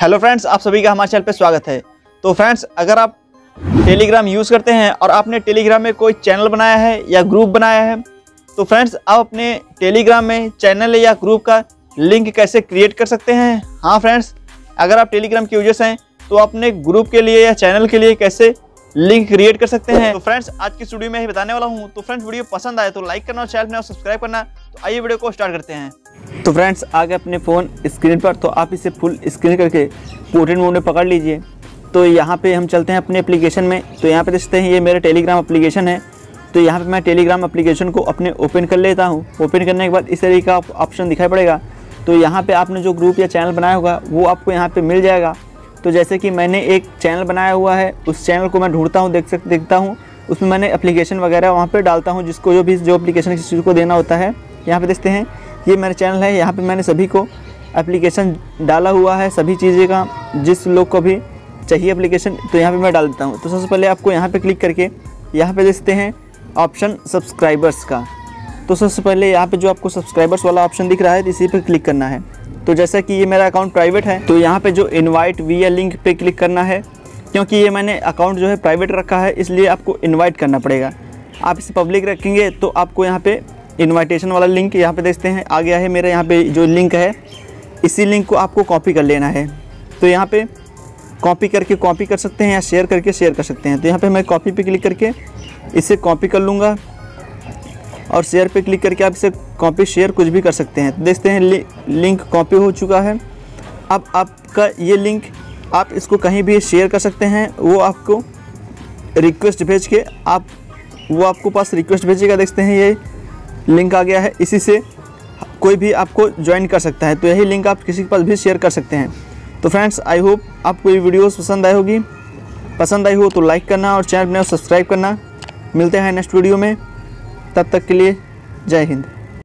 Hello friends आप सभी का हमारे चैनल पर स्वागत है। तो फ्रेंड्स अगर आप टेलीग्राम यूज़ करते हैं और आपने टेलीग्राम में कोई चैनल बनाया है या ग्रुप बनाया है तो फ्रेंड्स आप अपने टेलीग्राम में चैनल या ग्रुप का लिंक कैसे क्रिएट कर सकते हैं? हाँ फ्रेंड्स अगर आप टेलीग्राम के यूज़र्स हैं तो अपने ग्रुप के लिए या चैनल के लिए कैसे लिंक क्रिएट कर सकते हैं? तो फ्रेंड्स आज की स्टूडियो में ही बताने वाला हूँ। तो फ्रेंड्स वीडियो पसंद आए तो लाइक करना और चैनल में सब्सक्राइब करना। तो आइए वीडियो को स्टार्ट करते हैं। तो फ्रेंड्स आ गए अपने फ़ोन स्क्रीन पर तो आप इसे फुल स्क्रीन करके पोर्ट्रेट मोड में पकड़ लीजिए। तो यहाँ पे हम चलते हैं अपने एप्लीकेशन में। तो यहाँ पे देखते हैं, ये मेरा टेलीग्राम एप्लीकेशन है। तो यहाँ पे मैं टेलीग्राम एप्लीकेशन को अपने ओपन कर लेता हूँ। ओपन करने के बाद इस तरीके का ऑप्शन दिखाई पड़ेगा। तो यहाँ पे आपने जो ग्रुप या चैनल बनाया होगा, वो आपको यहाँ पे मिल जाएगा। तो जैसे कि मैंने एक चैनल बनाया हुआ है, उस चैनल को मैं ढूंढता हूँ, देख सक देखता हूँ। उसमें मैंने एप्लीकेशन वगैरह वहाँ पर डालता हूँ, जिसको जो भी जो एप्लीकेशन किसी को देना होता है। यहाँ पे देखते हैं ये मेरा चैनल है, यहाँ पे मैंने सभी को एप्लीकेशन डाला हुआ है, सभी चीज़ें का, जिस लोग को भी चाहिए एप्लीकेशन तो यहाँ पे मैं डाल देता हूँ। तो सबसे पहले आपको यहाँ पे क्लिक करके यहाँ पे देखते हैं ऑप्शन सब्सक्राइबर्स का। तो सबसे पहले यहाँ पे जो आपको सब्सक्राइबर्स वाला ऑप्शन दिख रहा है, इसी पे क्लिक करना है। तो जैसा कि ये मेरा अकाउंट प्राइवेट है तो यहाँ पे जो इनवाइट वी लिंक पे क्लिक करना है, क्योंकि ये मैंने अकाउंट जो है प्राइवेट रखा है, इसलिए आपको इनवाइट करना पड़ेगा। आप इसे पब्लिक रखेंगे तो आपको यहाँ पे इनविटेशन वाला लिंक यहाँ पे देखते हैं। आ गया है मेरा यहाँ पे जो लिंक है इसी लिंक को आपको कॉपी कर लेना है। तो यहाँ पे कॉपी करके कॉपी कर सकते हैं या शेयर करके शेयर कर सकते हैं। तो यहाँ पे मैं कॉपी पे क्लिक करके इसे कॉपी कर लूँगा और शेयर पे क्लिक करके आप इसे कॉपी शेयर कुछ भी कर सकते हैं। तो देखते हैं लि, लिंक कॉपी हो चुका है। अब आपका ये लिंक आप इसको कहीं भी शेयर कर सकते हैं। वो आपको रिक्वेस्ट भेज के आप वो आपको पास रिक्वेस्ट भेजेगा। देखते हैं ये लिंक आ गया है, इसी से कोई भी आपको ज्वाइन कर सकता है। तो यही लिंक आप किसी के पास भी शेयर कर सकते हैं। तो फ्रेंड्स आई होप आपको ये वीडियोस पसंद आई होगी। पसंद आई हो तो लाइक करना और चैनल में सब्सक्राइब करना। मिलते हैं नेक्स्ट वीडियो में। तब तक के लिए जय हिंद।